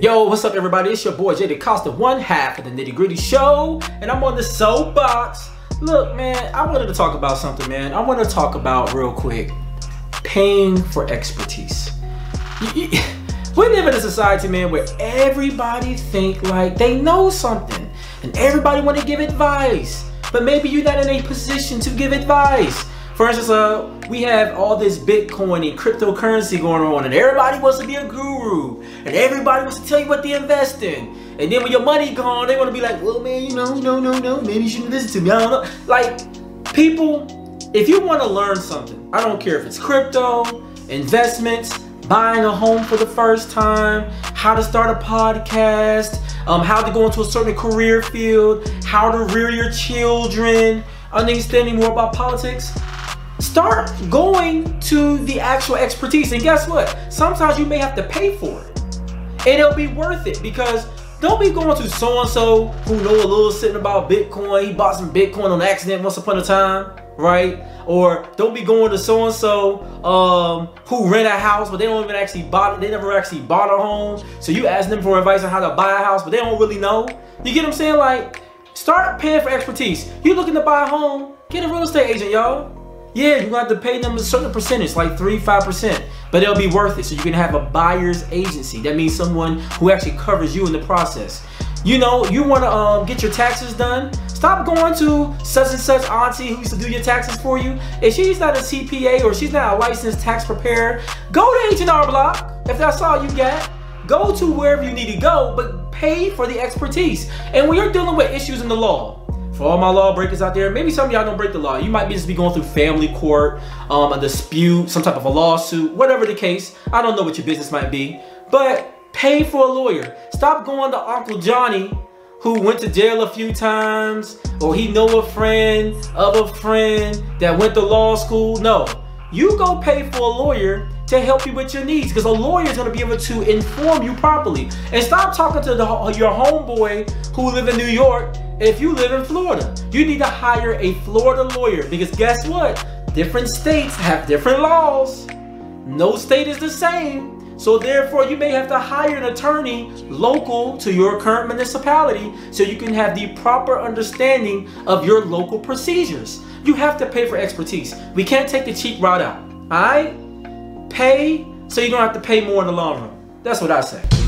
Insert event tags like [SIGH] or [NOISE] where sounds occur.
Yo, what's up everybody? It's your boy Jay DeCosta, one half of the Nitty Gritty Show, and I'm on the soapbox. Look, man, I wanted to talk about something, man. I want to talk about real quick, paying for expertise. [SIGHS] We live in a society, man, where everybody think like they know something, and everybody want to give advice, but maybe you're not in a position to give advice. For instance, uh, we have all this Bitcoin and cryptocurrency going on, and everybody wants to be a guru, and everybody wants to tell you what to invest in. And then when your money gone, they want to be like, well, man, you know, no, no, no, maybe you shouldn't listen to me. I don't know. Like, people, if you want to learn something, I don't care if it's crypto, investments, buying a home for the first time, how to start a podcast, um, how to go into a certain career field, how to rear your children, understanding more about politics, start going to the actual expertise. And guess what? Sometimes you may have to pay for it. And it'll be worth it because don't be going to so-and-so who know a little something about Bitcoin. He bought some Bitcoin on accident once upon a time, right? Or don't be going to so-and-so um, who rent a house, but they don't even actually bought it. They never actually bought a home. So you ask them for advice on how to buy a house, but they don't really know. You get what I'm saying? Like, start paying for expertise. You looking to buy a home, get a real estate agent, y'all. Yeah, you're gonna have to pay them a certain percentage, like 3 5%, but it'll be worth it. So you can have a buyer's agency. That means someone who actually covers you in the process. You know, you wanna um, get your taxes done, stop going to such and such auntie who used to do your taxes for you. If she's not a CPA or she's not a licensed tax preparer, go to H&R Block if that's all you got. Go to wherever you need to go, but pay for the expertise. And when you're dealing with issues in the law, for all my lawbreakers out there, maybe some of y'all don't break the law. You might be just be going through family court, um, a dispute, some type of a lawsuit, whatever the case. I don't know what your business might be, but pay for a lawyer. Stop going to Uncle Johnny who went to jail a few times or he know a friend of a friend that went to law school. No, you go pay for a lawyer to help you with your needs because a lawyer is going to be able to inform you properly. And stop talking to the, your homeboy who live in New York if you live in Florida. You need to hire a Florida lawyer because guess what? Different states have different laws. No state is the same. So therefore, you may have to hire an attorney local to your current municipality so you can have the proper understanding of your local procedures. You have to pay for expertise. We can't take the cheap route out. All right? Pay so you don't have to pay more in the long run. That's what I say.